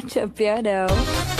such a beardo.